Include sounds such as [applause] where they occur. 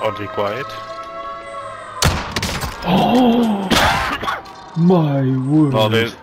oddly quiet. Oh [gasps] my word. Well, there's